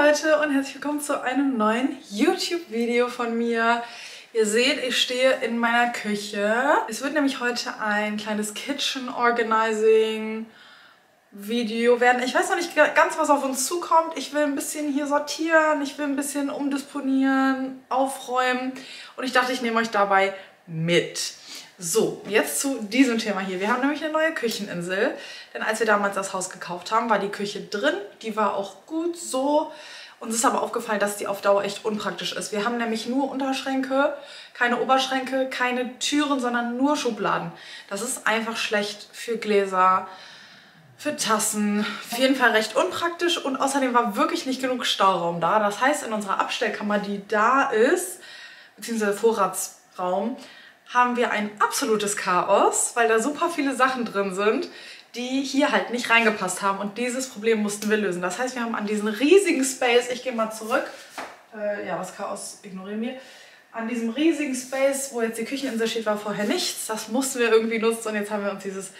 Leute und herzlich willkommen zu einem neuen YouTube-Video von mir. Ihr seht, ich stehe in meiner Küche. Es wird nämlich heute ein kleines Kitchen Organizing Video werden. Ich weiß noch nicht ganz, was auf uns zukommt. Ich will ein bisschen hier sortieren, ich will ein bisschen umdisponieren, aufräumen und ich dachte, ich nehme euch dabei mit. So, jetzt zu diesem Thema hier. Wir haben nämlich eine neue Kücheninsel. Denn als wir damals das Haus gekauft haben, war die Küche drin. Die war auch gut so. Uns ist aber aufgefallen, dass die auf Dauer echt unpraktisch ist. Wir haben nämlich nur Unterschränke, keine Oberschränke, keine Türen, sondern nur Schubladen. Das ist einfach schlecht für Gläser, für Tassen. Auf jeden Fall recht unpraktisch und außerdem war wirklich nicht genug Stauraum da. Das heißt, in unserer Abstellkammer, die da ist, beziehungsweise Vorratsraum, haben wir ein absolutes Chaos, weil da super viele Sachen drin sind, die hier halt nicht reingepasst haben. Und dieses Problem mussten wir lösen. Das heißt, wir haben an diesen riesigen Space, ich gehe mal zurück, äh, ja, das Chaos ignorieren wir, an diesem riesigen Space, wo jetzt die Kücheninsel steht, war vorher nichts. Das mussten wir irgendwie nutzen und jetzt haben wir uns dieses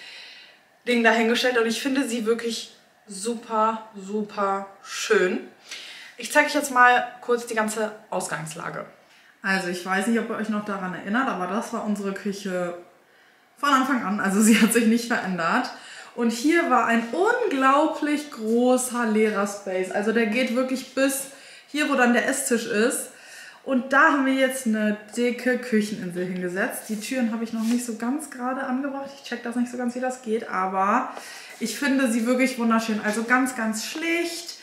Ding dahingestellt und ich finde sie wirklich super, super schön. Ich zeige euch jetzt mal kurz die ganze Ausgangslage. Also ich weiß nicht, ob ihr euch noch daran erinnert, aber das war unsere Küche von Anfang an. Also sie hat sich nicht verändert. Und hier war ein unglaublich großer leerer Space. Also der geht wirklich bis hier, wo dann der Esstisch ist. Und da haben wir jetzt eine dicke Kücheninsel hingesetzt. Die Türen habe ich noch nicht so ganz gerade angebracht. Ich check das nicht so ganz, wie das geht. Aber ich finde sie wirklich wunderschön. Also ganz, ganz schlicht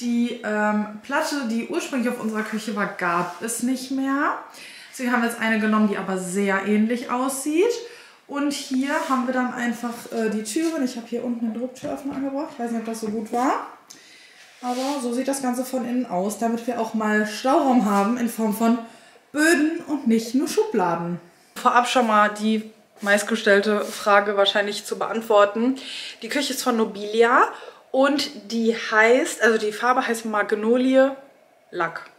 die ähm, Platte, die ursprünglich auf unserer Küche war, gab es nicht mehr. Deswegen haben wir jetzt eine genommen, die aber sehr ähnlich aussieht. Und hier haben wir dann einfach äh, die Türen. Ich habe hier unten einen Drucktüröffner angebracht. Ich weiß nicht, ob das so gut war. Aber so sieht das Ganze von innen aus, damit wir auch mal Stauraum haben in Form von Böden und nicht nur Schubladen. Vorab schon mal die meistgestellte Frage wahrscheinlich zu beantworten. Die Küche ist von Nobilia und die heißt, also die Farbe heißt Magnolie Lack.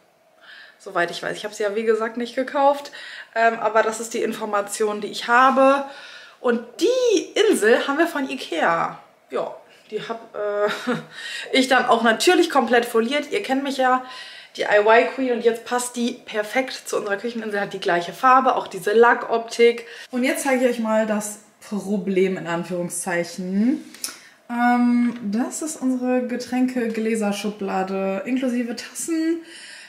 Soweit ich weiß. Ich habe sie ja wie gesagt nicht gekauft. Ähm, aber das ist die Information, die ich habe. Und die Insel haben wir von Ikea. Ja, die habe äh, ich dann auch natürlich komplett foliert. Ihr kennt mich ja, die IY Queen. Und jetzt passt die perfekt zu unserer Kücheninsel. Hat die gleiche Farbe, auch diese Lackoptik. Und jetzt zeige ich euch mal das Problem in Anführungszeichen. Ähm, das ist unsere Getränke-Gläserschublade inklusive Tassen.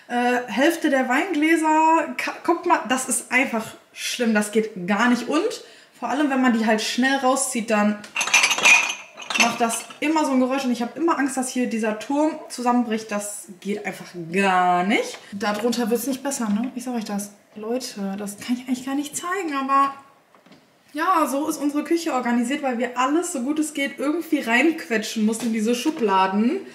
Äh, Hälfte der Weingläser, guckt mal, das ist einfach schlimm, das geht gar nicht. Und vor allem, wenn man die halt schnell rauszieht, dann macht das immer so ein Geräusch und ich habe immer Angst, dass hier dieser Turm zusammenbricht. Das geht einfach gar nicht. Darunter wird es nicht besser, ne? Ich sag euch das. Leute, das kann ich eigentlich gar nicht zeigen, aber ja, so ist unsere Küche organisiert, weil wir alles, so gut es geht, irgendwie reinquetschen mussten in diese Schubladen.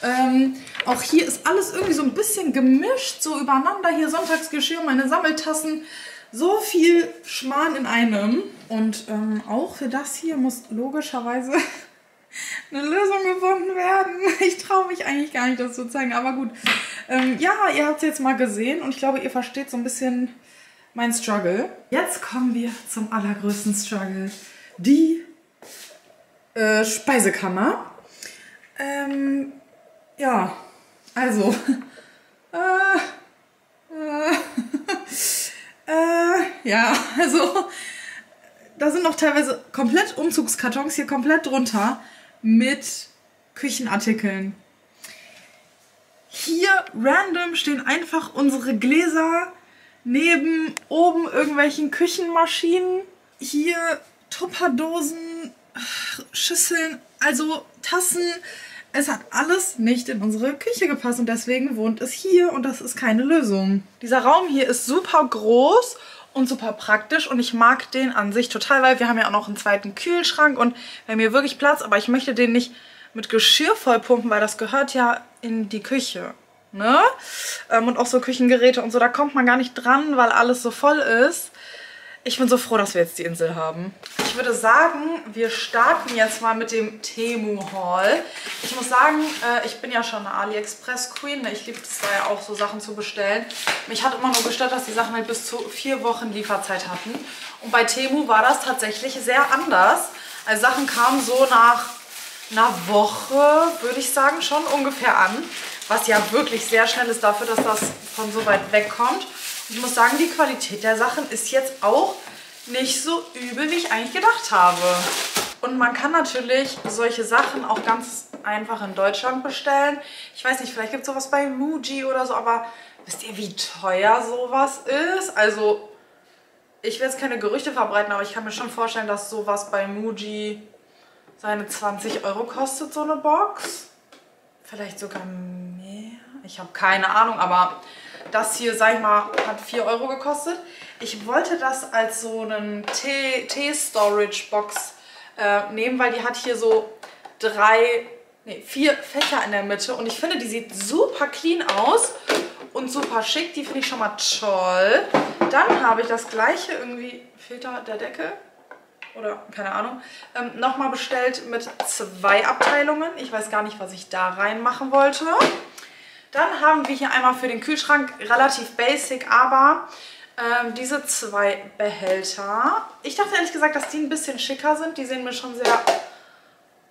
Ähm, auch hier ist alles irgendwie so ein bisschen gemischt, so übereinander. Hier Sonntagsgeschirr, meine Sammeltassen. So viel Schmarrn in einem. Und ähm, auch für das hier muss logischerweise eine Lösung gefunden werden. Ich traue mich eigentlich gar nicht, das zu zeigen. Aber gut. Ähm, ja, ihr habt es jetzt mal gesehen und ich glaube, ihr versteht so ein bisschen mein Struggle. Jetzt kommen wir zum allergrößten Struggle. Die äh, Speisekammer. Ähm, ja, also. Äh, äh, ja, also. Da sind noch teilweise komplett Umzugskartons hier komplett drunter mit Küchenartikeln. Hier random stehen einfach unsere Gläser neben oben irgendwelchen Küchenmaschinen. Hier Tupperdosen, Schüsseln, also Tassen. Es hat alles nicht in unsere Küche gepasst und deswegen wohnt es hier und das ist keine Lösung. Dieser Raum hier ist super groß und super praktisch und ich mag den an sich total, weil wir haben ja auch noch einen zweiten Kühlschrank und wir haben hier wirklich Platz, aber ich möchte den nicht mit Geschirr vollpumpen, weil das gehört ja in die Küche ne? Ähm, und auch so Küchengeräte und so, da kommt man gar nicht dran, weil alles so voll ist. Ich bin so froh, dass wir jetzt die Insel haben. Ich würde sagen, wir starten jetzt mal mit dem Temu Haul. Ich muss sagen, äh, ich bin ja schon eine AliExpress Queen. Ne? Ich liebe es da ja auch, so Sachen zu bestellen. Mich hat immer nur gestört, dass die Sachen halt bis zu vier Wochen Lieferzeit hatten. Und bei Temu war das tatsächlich sehr anders. Also Sachen kamen so nach einer Woche, würde ich sagen, schon ungefähr an. Was ja wirklich sehr schnell ist dafür, dass das von so weit weg kommt. Ich muss sagen, die Qualität der Sachen ist jetzt auch nicht so übel, wie ich eigentlich gedacht habe. Und man kann natürlich solche Sachen auch ganz einfach in Deutschland bestellen. Ich weiß nicht, vielleicht gibt es sowas bei Muji oder so, aber wisst ihr, wie teuer sowas ist? Also, ich will jetzt keine Gerüchte verbreiten, aber ich kann mir schon vorstellen, dass sowas bei Muji seine 20 Euro kostet, so eine Box. Vielleicht sogar. Ich habe keine Ahnung, aber das hier, sag ich mal, hat 4 Euro gekostet. Ich wollte das als so einen Tee-Storage-Box äh, nehmen, weil die hat hier so drei, nee, vier Fächer in der Mitte. Und ich finde, die sieht super clean aus und super schick. Die finde ich schon mal toll. Dann habe ich das gleiche irgendwie, da der Deckel? Oder keine Ahnung, ähm, nochmal bestellt mit zwei Abteilungen. Ich weiß gar nicht, was ich da reinmachen wollte. Dann haben wir hier einmal für den Kühlschrank relativ basic, aber ähm, diese zwei Behälter. Ich dachte ehrlich gesagt, dass die ein bisschen schicker sind. Die sehen mir schon sehr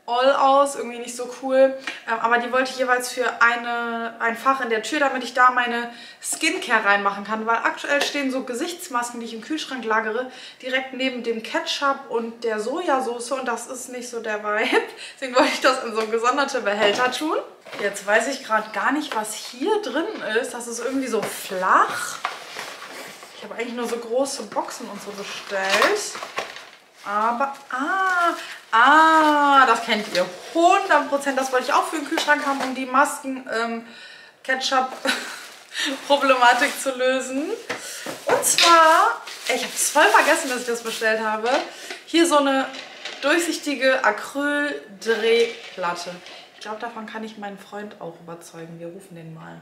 all aus, irgendwie nicht so cool. Ähm, aber die wollte ich jeweils für eine, ein Fach in der Tür, damit ich da meine Skincare reinmachen kann. Weil aktuell stehen so Gesichtsmasken, die ich im Kühlschrank lagere, direkt neben dem Ketchup und der Sojasauce. Und das ist nicht so der Vibe. Deswegen wollte ich das in so gesonderte Behälter tun. Jetzt weiß ich gerade gar nicht, was hier drin ist. Das ist irgendwie so flach. Ich habe eigentlich nur so große Boxen und so bestellt. Aber, ah, ah, das kennt ihr. 100%, das wollte ich auch für den Kühlschrank haben, um die Masken ähm, zu lösen. Und zwar, ich habe es voll vergessen, dass ich das bestellt habe. Hier so eine durchsichtige Acryl-Drehplatte. Ich glaube, davon kann ich meinen Freund auch überzeugen. Wir rufen den mal.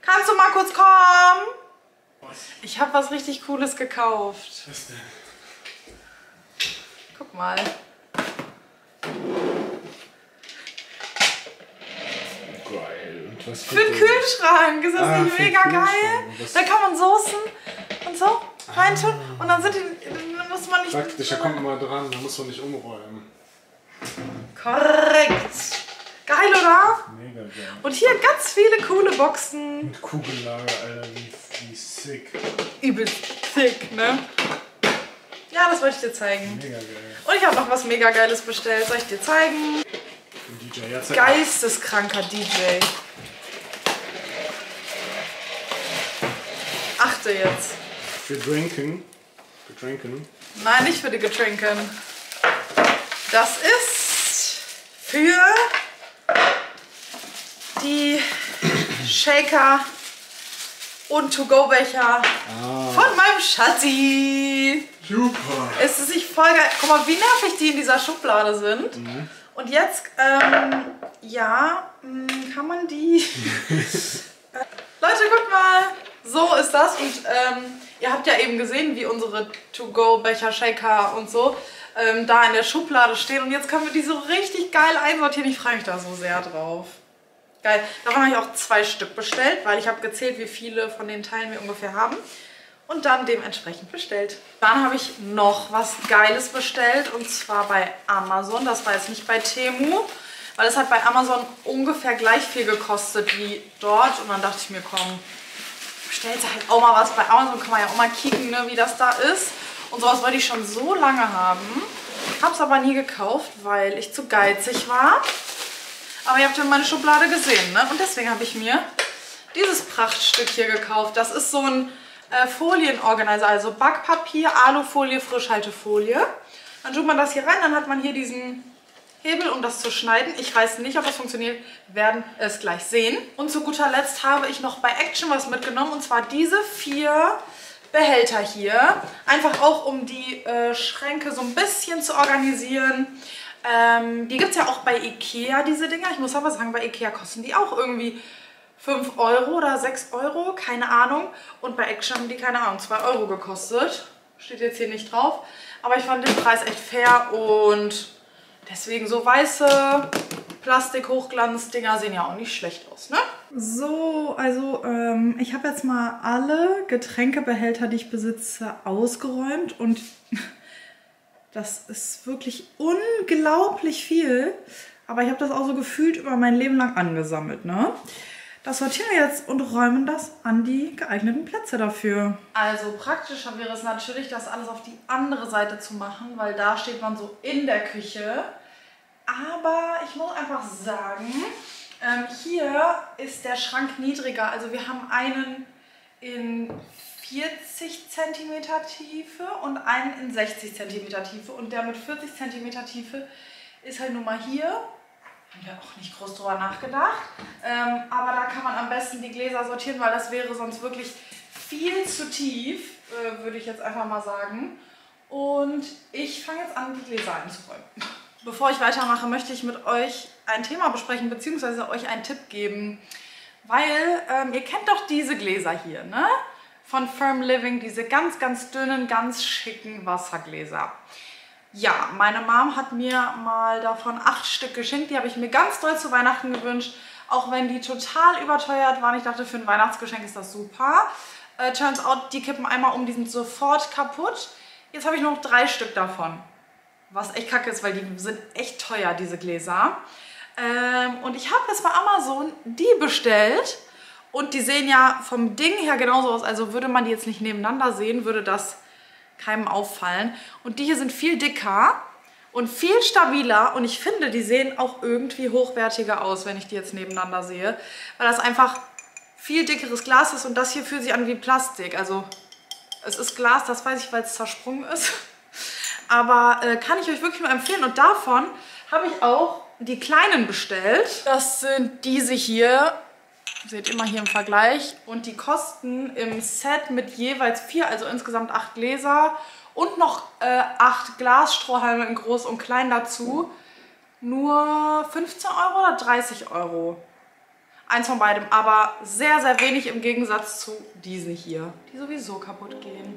Kannst du mal kurz kommen? Ich habe was richtig Cooles gekauft. Was denn? Mal. Geil. Und was für den Kühlschrank. Ist das ah, nicht mega geil? Da kann man Soßen und so reintun. Ah. Und dann sind die, dann muss man nicht... Praktisch, da kommt man dran, da muss man nicht umräumen. Korrekt. Geil, oder? Mega geil. Und hier ganz viele coole Boxen. Mit Kugellager, Alter, wie, wie sick. Übel sick, ne? Ja, das wollte ich dir zeigen. Mega geil. Und ich habe noch was mega Geiles bestellt. Soll ich dir zeigen? DJ, ja, Geisteskranker DJ. Achte jetzt. Für Drinken. Getrinken. Nein, nicht für die Getrinken. Das ist für die Shaker und To-Go-Becher ah. von meinem Schatzi. Super. Ist es nicht voll geil? Guck mal, wie nervig die in dieser Schublade sind. Mhm. Und jetzt, ähm, ja, hm, kann man die... Leute, guckt mal. So ist das. Und ähm, ihr habt ja eben gesehen, wie unsere To-Go-Becher, Shaker und so ähm, da in der Schublade stehen. Und jetzt können wir die so richtig geil einsortieren. Ich freue mich da so sehr drauf. Geil. Davon habe ich auch zwei Stück bestellt, weil ich habe gezählt, wie viele von den Teilen wir ungefähr haben. Und dann dementsprechend bestellt. Dann habe ich noch was Geiles bestellt und zwar bei Amazon. Das war jetzt nicht bei Temu, weil es hat bei Amazon ungefähr gleich viel gekostet wie dort. Und dann dachte ich mir, komm, bestellst du halt auch mal was bei Amazon. Kann man ja auch mal kicken, ne, wie das da ist. Und sowas wollte ich schon so lange haben. Habe es aber nie gekauft, weil ich zu geizig war. Aber ihr habt ja meine Schublade gesehen, ne? Und deswegen habe ich mir dieses Prachtstück hier gekauft. Das ist so ein äh, Folienorganizer, also Backpapier, Alufolie, Frischhaltefolie. Dann tut man das hier rein, dann hat man hier diesen Hebel, um das zu schneiden. Ich weiß nicht, ob das funktioniert, werden es gleich sehen. Und zu guter Letzt habe ich noch bei Action was mitgenommen, und zwar diese vier Behälter hier. Einfach auch, um die äh, Schränke so ein bisschen zu organisieren. Ähm, die gibt es ja auch bei Ikea, diese Dinger. Ich muss aber sagen, bei Ikea kosten die auch irgendwie 5 Euro oder 6 Euro, keine Ahnung. Und bei Action haben die, keine Ahnung, 2 Euro gekostet. Steht jetzt hier nicht drauf. Aber ich fand den Preis echt fair und deswegen so weiße Plastik-Hochglanz-Dinger sehen ja auch nicht schlecht aus, ne? So, also ähm, ich habe jetzt mal alle Getränkebehälter, die ich besitze, ausgeräumt und das ist wirklich unglaublich viel. Aber ich habe das auch so gefühlt über mein Leben lang angesammelt, ne? Das sortieren wir jetzt und räumen das an die geeigneten Plätze dafür. Also praktischer wäre es natürlich, das alles auf die andere Seite zu machen, weil da steht man so in der Küche. Aber ich muss einfach sagen, ähm, hier ist der Schrank niedriger. Also wir haben einen in 40 cm Tiefe und einen in 60 cm Tiefe. Und der mit 40 cm Tiefe ist halt nun mal hier haben wir auch nicht groß drüber nachgedacht. Ähm, aber da kann man am besten die Gläser sortieren, weil das wäre sonst wirklich viel zu tief, äh, würde ich jetzt einfach mal sagen. Und ich fange jetzt an, die Gläser einzuräumen. Bevor ich weitermache, möchte ich mit euch ein Thema besprechen, beziehungsweise euch einen Tipp geben. Weil ähm, ihr kennt doch diese Gläser hier, ne? Von Firm Living, diese ganz, ganz dünnen, ganz schicken Wassergläser. Ja, meine Mom hat mir mal davon acht Stück geschenkt. Die habe ich mir ganz doll zu Weihnachten gewünscht. Auch wenn die total überteuert waren. Ich dachte, für ein Weihnachtsgeschenk ist das super. Äh, turns out, die kippen einmal um, die sind sofort kaputt. Jetzt habe ich noch drei Stück davon. Was echt kacke ist, weil die sind echt teuer, diese Gläser. Ähm, und ich habe jetzt bei Amazon die bestellt. Und die sehen ja vom Ding her genauso aus. Also würde man die jetzt nicht nebeneinander sehen, würde das keinem auffallen. Und die hier sind viel dicker und viel stabiler und ich finde, die sehen auch irgendwie hochwertiger aus, wenn ich die jetzt nebeneinander sehe, weil das einfach viel dickeres Glas ist und das hier fühlt sich an wie Plastik. Also es ist Glas, das weiß ich, weil es zersprungen ist. Aber äh, kann ich euch wirklich nur empfehlen. Und davon habe ich auch die kleinen bestellt. Das sind diese hier. Seht mal hier im Vergleich. Und die kosten im Set mit jeweils vier, also insgesamt acht Gläser und noch äh, acht Glasstrohhalme in groß und klein dazu, nur 15 Euro oder 30 Euro. Eins von beidem, aber sehr, sehr wenig im Gegensatz zu diesen hier, die sowieso kaputt gehen.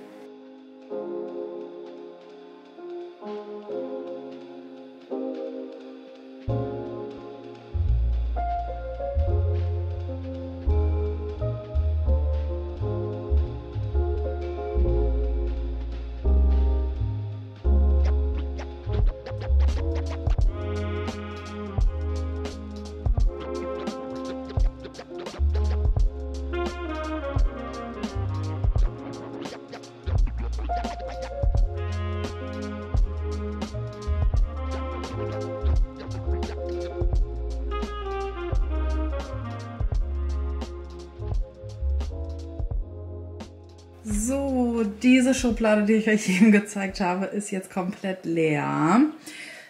So, diese Schublade, die ich euch eben gezeigt habe, ist jetzt komplett leer.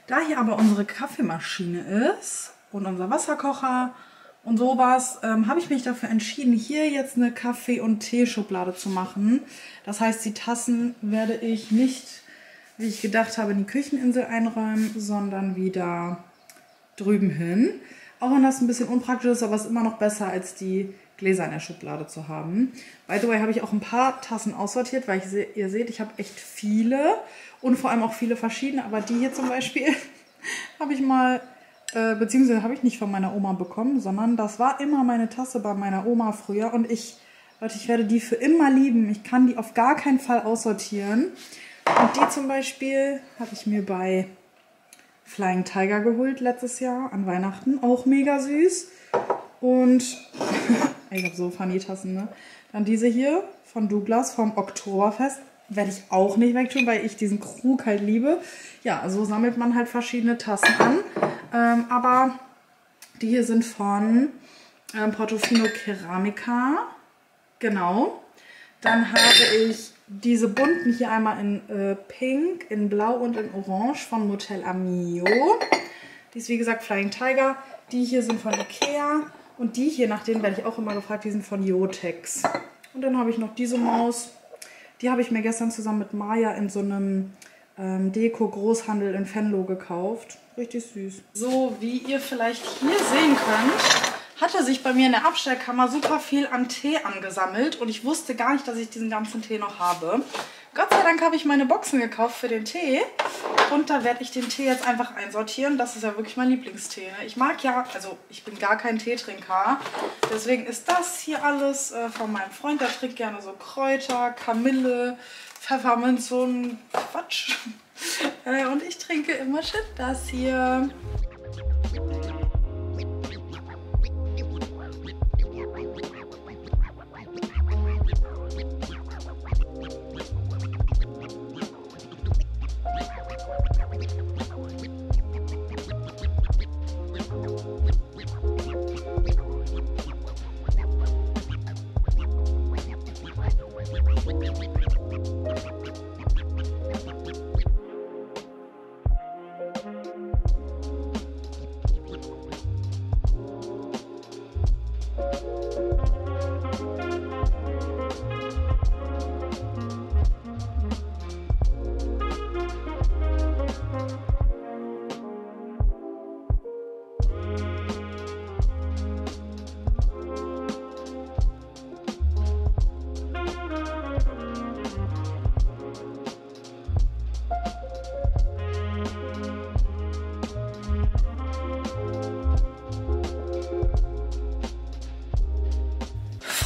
Da hier aber unsere Kaffeemaschine ist und unser Wasserkocher und sowas, ähm, habe ich mich dafür entschieden, hier jetzt eine Kaffee- und Teeschublade zu machen. Das heißt, die Tassen werde ich nicht, wie ich gedacht habe, in die Kücheninsel einräumen, sondern wieder drüben hin. Auch wenn das ein bisschen unpraktisch ist, aber es ist immer noch besser als die Gläser in der Schublade zu haben. By the way habe ich auch ein paar Tassen aussortiert, weil se ihr seht, ich habe echt viele und vor allem auch viele verschiedene. Aber die hier zum Beispiel habe ich mal, äh, beziehungsweise habe ich nicht von meiner Oma bekommen, sondern das war immer meine Tasse bei meiner Oma früher und ich, Leute, ich werde die für immer lieben. Ich kann die auf gar keinen Fall aussortieren. Und die zum Beispiel habe ich mir bei Flying Tiger geholt letztes Jahr an Weihnachten. Auch mega süß. Und ich habe so funny Tassen, ne? Dann diese hier von Douglas vom Oktoberfest. Werde ich auch nicht wegtun, weil ich diesen Krug halt liebe. Ja, so sammelt man halt verschiedene Tassen an. Ähm, aber die hier sind von ähm, Portofino Ceramica. Genau. Dann habe ich diese bunten hier einmal in äh, Pink, in Blau und in Orange von Motel Amio. Die ist wie gesagt Flying Tiger. Die hier sind von Ikea. Und die hier, nach denen werde ich auch immer gefragt, die sind von Jotex. Und dann habe ich noch diese Maus. Die habe ich mir gestern zusammen mit Maya in so einem ähm, Deko-Großhandel in Venlo gekauft. Richtig süß. So, wie ihr vielleicht hier sehen könnt, hatte sich bei mir in der Abstellkammer super viel an Tee angesammelt und ich wusste gar nicht, dass ich diesen ganzen Tee noch habe. Gott sei Dank habe ich meine Boxen gekauft für den Tee und da werde ich den Tee jetzt einfach einsortieren. Das ist ja wirklich mein Lieblingstee. Ne? Ich mag ja, also ich bin gar kein Teetrinker, deswegen ist das hier alles äh, von meinem Freund. Der trinkt gerne so Kräuter, Kamille, Pfefferminz, so ein Quatsch. äh, und ich trinke immer schön das hier.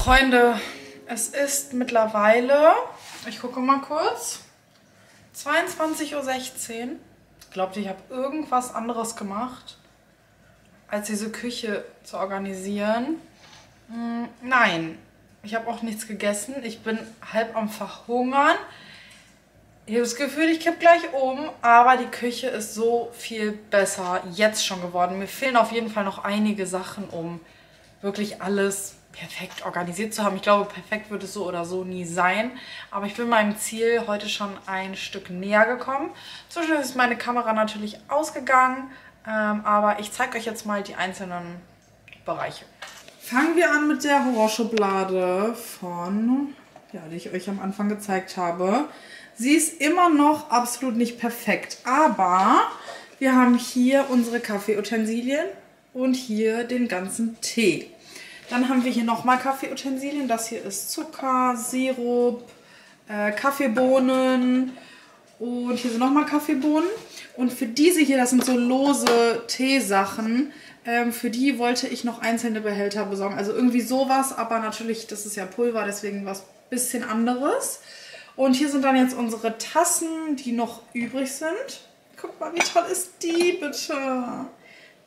Freunde, es ist mittlerweile, ich gucke mal kurz, 22.16 Uhr. Glaubt ihr, ich habe irgendwas anderes gemacht, als diese Küche zu organisieren? Hm, nein, ich habe auch nichts gegessen. Ich bin halb am Verhungern. Ich habe das Gefühl, ich kipp gleich um, aber die Küche ist so viel besser jetzt schon geworden. Mir fehlen auf jeden Fall noch einige Sachen, um wirklich alles perfekt organisiert zu haben. Ich glaube, perfekt wird es so oder so nie sein. Aber ich bin meinem Ziel heute schon ein Stück näher gekommen. Zwischendurch ist meine Kamera natürlich ausgegangen. Ähm, aber ich zeige euch jetzt mal die einzelnen Bereiche. Fangen wir an mit der Horrorschublade von, ja, die ich euch am Anfang gezeigt habe. Sie ist immer noch absolut nicht perfekt, aber wir haben hier unsere Kaffeeutensilien und hier den ganzen Tee. Dann haben wir hier nochmal Kaffeeutensilien. Das hier ist Zucker, Sirup, äh, Kaffeebohnen und hier sind nochmal Kaffeebohnen. Und für diese hier, das sind so lose Teesachen, ähm, für die wollte ich noch einzelne Behälter besorgen. Also irgendwie sowas, aber natürlich, das ist ja Pulver, deswegen was bisschen anderes. Und hier sind dann jetzt unsere Tassen, die noch übrig sind. Guck mal, wie toll ist die bitte?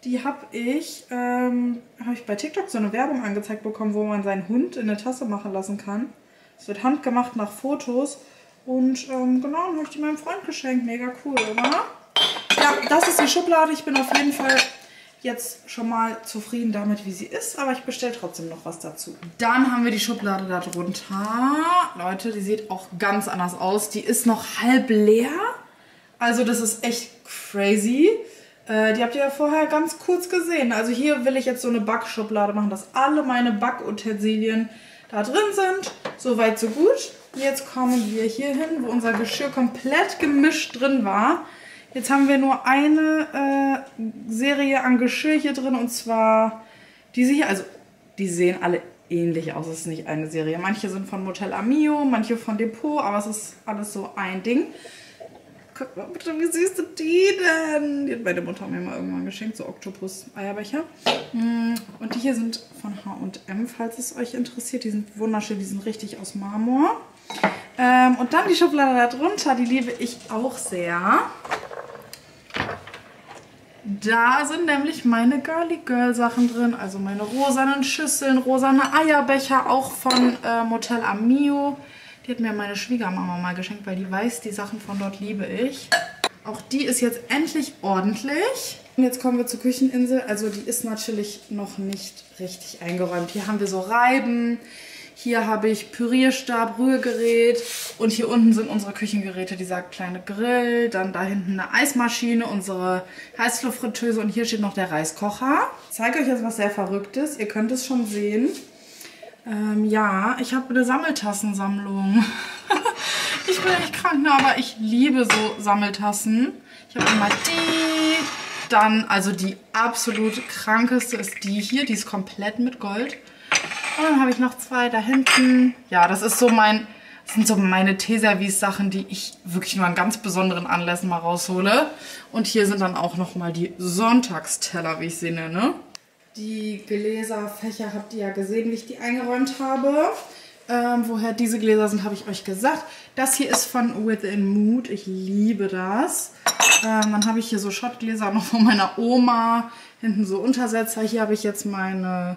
Die habe ich, ähm, habe ich bei TikTok so eine Werbung angezeigt bekommen, wo man seinen Hund in eine Tasse machen lassen kann. Es wird handgemacht nach Fotos. Und ähm, genau, dann habe ich die meinem Freund geschenkt. Mega cool, oder? Ja, das ist die Schublade. Ich bin auf jeden Fall jetzt schon mal zufrieden damit, wie sie ist. Aber ich bestelle trotzdem noch was dazu. Dann haben wir die Schublade da drunter. Leute, die sieht auch ganz anders aus. Die ist noch halb leer. Also das ist echt crazy. Äh, die habt ihr ja vorher ganz kurz gesehen. Also hier will ich jetzt so eine Backschublade machen, dass alle meine Backutensilien da drin sind. Soweit, so gut. Jetzt kommen wir hier hin, wo unser Geschirr komplett gemischt drin war. Jetzt haben wir nur eine äh, Serie an Geschirr hier drin und zwar diese hier. Also die sehen alle ähnlich aus. Es ist nicht eine Serie. Manche sind von Motel Amio, manche von Depot, aber es ist alles so ein Ding. Guck mal bitte, wie süß sind die denn? Die hat meine Mutter mir mal irgendwann geschenkt, so Oktopus-Eierbecher. Mm, und die hier sind von H&M, falls es euch interessiert. Die sind wunderschön, die sind richtig aus Marmor. Ähm, und dann die Schublade darunter, die liebe ich auch sehr. Da sind nämlich meine Girly Girl Sachen drin, also meine rosanen Schüsseln, rosane Eierbecher, auch von äh, Motel Amio. Die hat mir meine Schwiegermama mal geschenkt, weil die weiß, die Sachen von dort liebe ich. Auch die ist jetzt endlich ordentlich. Und jetzt kommen wir zur Kücheninsel. Also die ist natürlich noch nicht richtig eingeräumt. Hier haben wir so Reiben. Hier habe ich Pürierstab, Rührgerät und hier unten sind unsere Küchengeräte, dieser kleine Grill, dann da hinten eine Eismaschine, unsere Heißluftfritteuse und hier steht noch der Reiskocher. Ich zeige euch jetzt was sehr Verrücktes, ihr könnt es schon sehen. Ähm, ja, ich habe eine Sammeltassensammlung. ich bin echt krank, ne? aber ich liebe so Sammeltassen. Ich habe einmal die, dann, also die absolut krankeste ist die hier, die ist komplett mit Gold. Und dann habe ich noch zwei da hinten. Ja, das ist so mein, das sind so meine Teeservice-Sachen, die ich wirklich nur an ganz besonderen Anlässen mal raushole. Und hier sind dann auch nochmal die Sonntagsteller, wie ich sie nenne. Die Gläserfächer habt ihr ja gesehen, wie ich die eingeräumt habe. Ähm, woher diese Gläser sind, habe ich euch gesagt. Das hier ist von Within Mood. Ich liebe das. Ähm, dann habe ich hier so Schottgläser noch von meiner Oma. Hinten so Untersetzer. Hier habe ich jetzt meine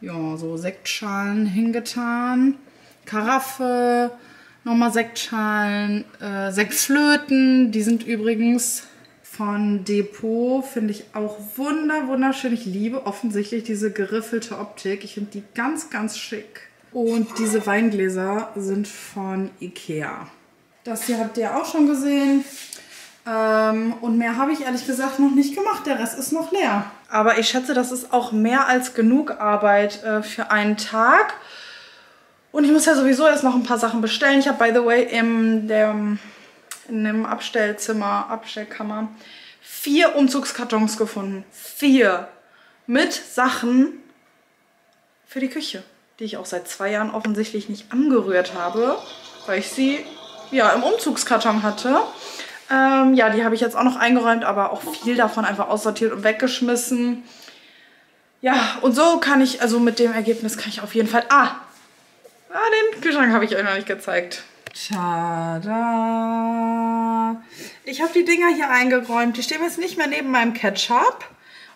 ja, so Sektschalen hingetan. Karaffe, nochmal Sektschalen, äh, Sektflöten. Die sind übrigens von Depot finde ich auch wunder, wunderschön. Ich liebe offensichtlich diese geriffelte Optik. Ich finde die ganz, ganz schick. Und diese Weingläser sind von Ikea. Das hier habt ihr auch schon gesehen. Ähm, und mehr habe ich ehrlich gesagt noch nicht gemacht. Der Rest ist noch leer. Aber ich schätze, das ist auch mehr als genug Arbeit äh, für einen Tag. Und ich muss ja sowieso erst noch ein paar Sachen bestellen. Ich habe, by the way, in dem, in dem Abstellzimmer, Abstellkammer, vier Umzugskartons gefunden. Vier. Mit Sachen für die Küche, die ich auch seit zwei Jahren offensichtlich nicht angerührt habe, weil ich sie ja im Umzugskarton hatte. Ähm, ja, die habe ich jetzt auch noch eingeräumt, aber auch viel davon einfach aussortiert und weggeschmissen. Ja, und so kann ich, also mit dem Ergebnis kann ich auf jeden Fall... Ah, ah den Kühlschrank habe ich euch noch nicht gezeigt. Tada! Ich habe die Dinger hier eingeräumt. Die stehen jetzt nicht mehr neben meinem Ketchup,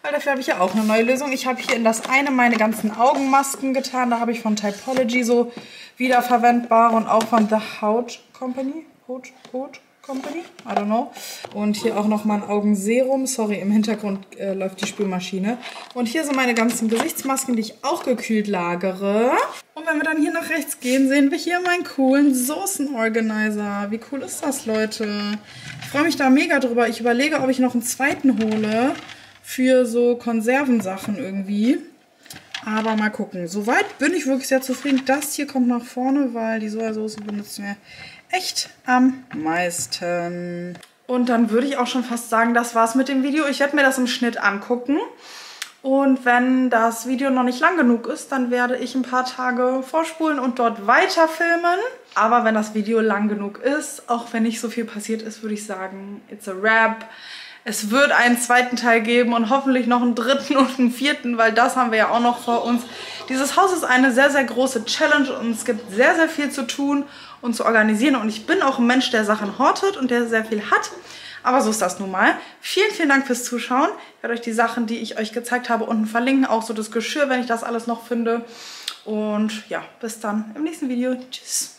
weil dafür habe ich ja auch eine neue Lösung. Ich habe hier in das eine meine ganzen Augenmasken getan. Da habe ich von Typology so wiederverwendbare und auch von The Haut Company. Haut, Haut Company, I don't know. Und hier auch noch mal ein Augenserum. Sorry, im Hintergrund äh, läuft die Spülmaschine. Und hier sind meine ganzen Gesichtsmasken, die ich auch gekühlt lagere. Und wenn wir dann hier nach rechts gehen, sehen wir hier meinen coolen Soßenorganizer. Wie cool ist das, Leute? Ich freue mich da mega drüber. Ich überlege, ob ich noch einen zweiten hole für so Konservensachen irgendwie. Aber mal gucken. Soweit bin ich wirklich sehr zufrieden. Das hier kommt nach vorne, weil die Sojasauce benutzen wir echt am meisten. Und dann würde ich auch schon fast sagen, das war's mit dem Video. Ich werde mir das im Schnitt angucken. Und wenn das Video noch nicht lang genug ist, dann werde ich ein paar Tage vorspulen und dort weiter filmen. Aber wenn das Video lang genug ist, auch wenn nicht so viel passiert ist, würde ich sagen, it's a wrap. Es wird einen zweiten Teil geben und hoffentlich noch einen dritten und einen vierten, weil das haben wir ja auch noch vor uns. Dieses Haus ist eine sehr, sehr große Challenge und es gibt sehr, sehr viel zu tun und zu organisieren. Und ich bin auch ein Mensch, der Sachen hortet und der sehr viel hat. Aber so ist das nun mal. Vielen, vielen Dank fürs Zuschauen. Ich werde euch die Sachen, die ich euch gezeigt habe, unten verlinken. Auch so das Geschirr, wenn ich das alles noch finde. Und ja, bis dann im nächsten Video. Tschüss.